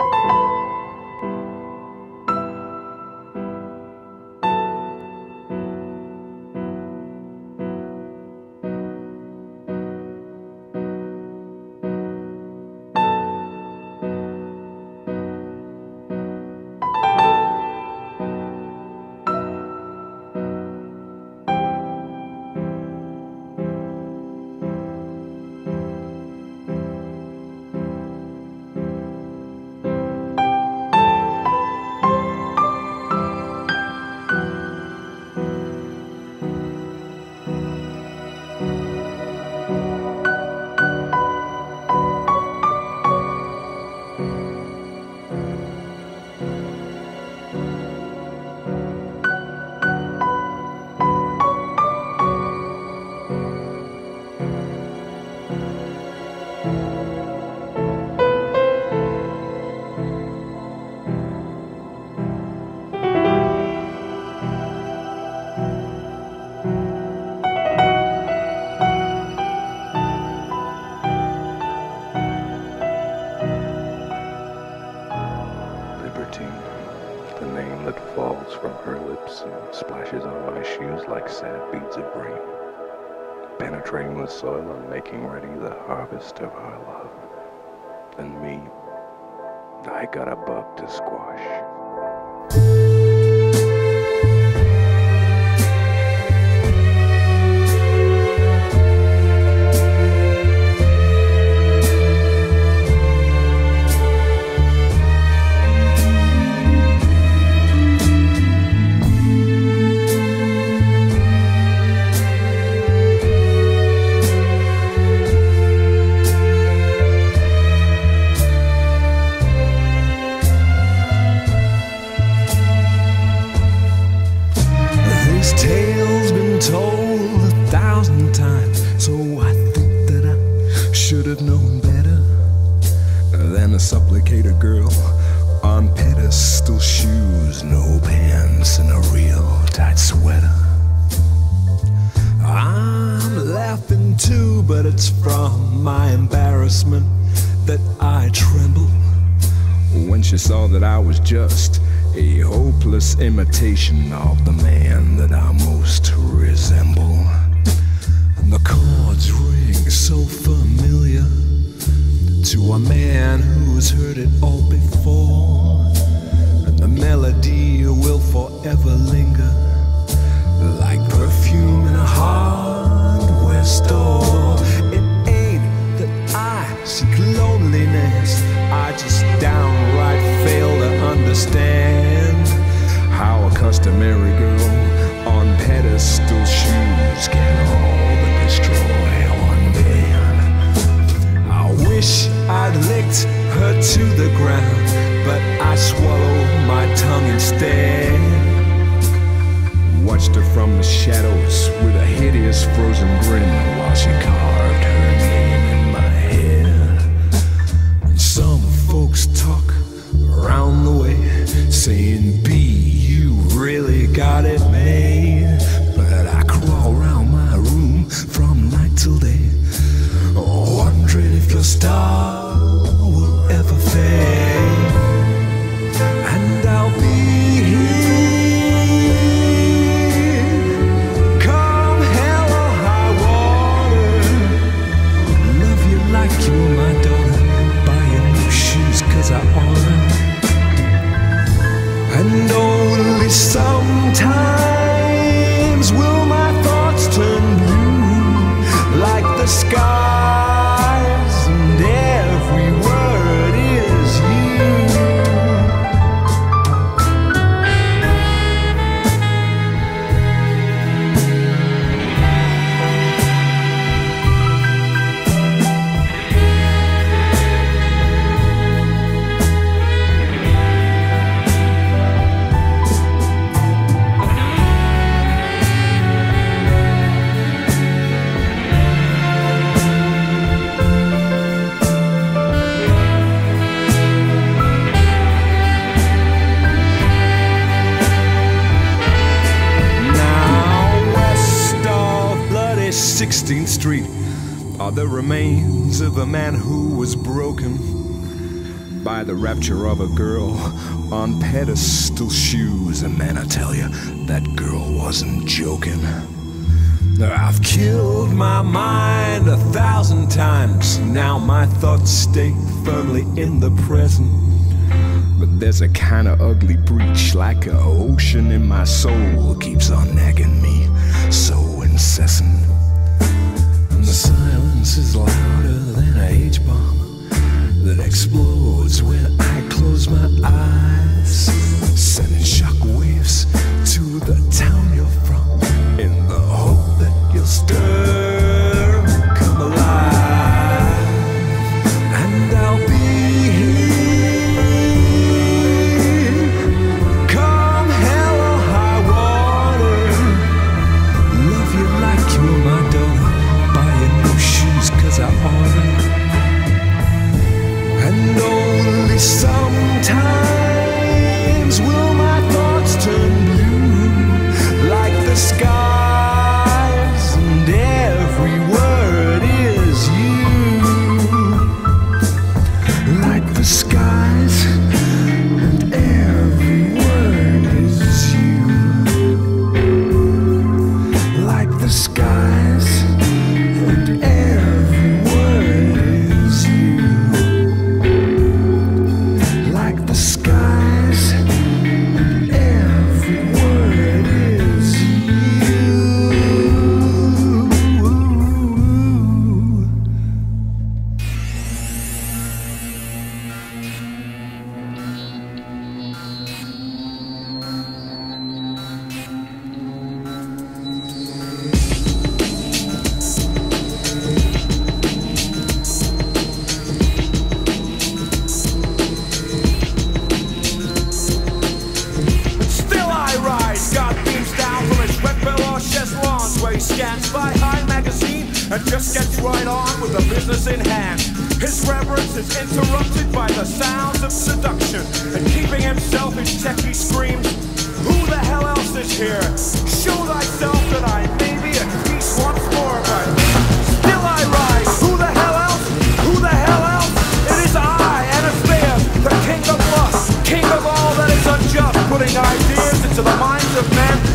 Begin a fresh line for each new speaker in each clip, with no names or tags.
Libertine, name that falls from her lips and splashes on my shoes like sad beads of rain, penetrating the soil and making ready the harvest of our love. And me, I got a bug to squash.
Than a supplicate a girl on pedestal shoes, no pants, and a real tight sweater. I'm laughing too, but it's from my embarrassment that I tremble when she saw that I was just a hopeless imitation of the man that I most resemble. And the chords ring so familiar to a man who's heard it all before. And the melody will forever linger swallowed my tongue instead. Watched her from the shadows with a hideous frozen grin while she carved her name in my head. And some folks talk around the way, saying, B, you really got it made. Like Street are the remains of a man who was broken. by the rapture of a girl on pedestal shoes. And man, I tell you, that girl wasn't joking. I've killed my mind a thousand times. Now my thoughts stay firmly in the present. But there's a kind of ugly breach, like an ocean in my soul, keeps on nagging me so incessant. The silence is louder than a H bomb that explodes when I close my eyes, sending shockwaves
scans by high magazine and just gets right on with the business in hand. His reverence is interrupted by the sounds of seduction and keeping himself in check he screams, Who the hell else is here? Show thyself that I may be at peace once more, but still I rise. Who the hell else? Who the hell else? It is I, Anastasia, the king of lust, king of all that is unjust, putting ideas into the minds of men,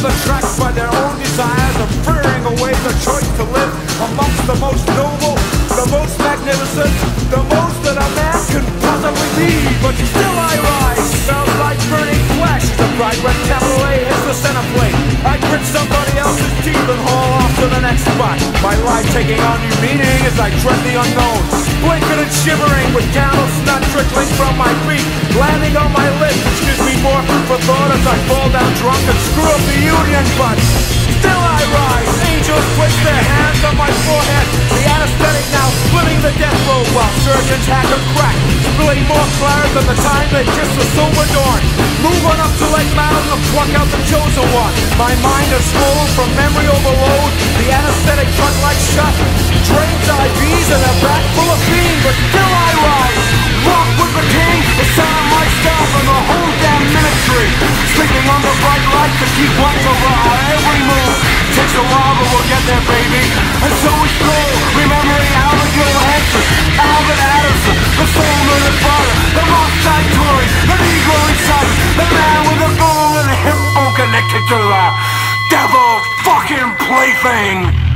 to the tracks by their own desires, and fearing away the choice to live amongst the most noble, the most magnificent, the most that a man can possibly be. But still I rise, smells like burning flesh. The bright red capital A hits the center plate. I grit somebody else's teeth and haul off to the next spot. My life taking on new meaning as I tread the unknown. Blinking and shivering with candle snot trickling from my feet. Landing on my lips, which gives me more as I fall down drunk and screw up the union. But still I rise. Angels place their hands on my forehead. The anesthetic now splitting the death row while surgeons hack a crack. Spilling more claret than the time they kissed the silver dawn. Move on up to Lake Mountain and pluck out the chosen one. My mind is swollen from memory overload. The anesthetic front like shut. Drains IVs and a back to keep watch over our every move. Takes a while, but we'll get there, baby. And so we stroll, remembering Albert Johansson, Albert Addison, the soul murder father, the side Tory, the Negro inside, the man with the bone and the hip bone connected to the devil fucking plaything.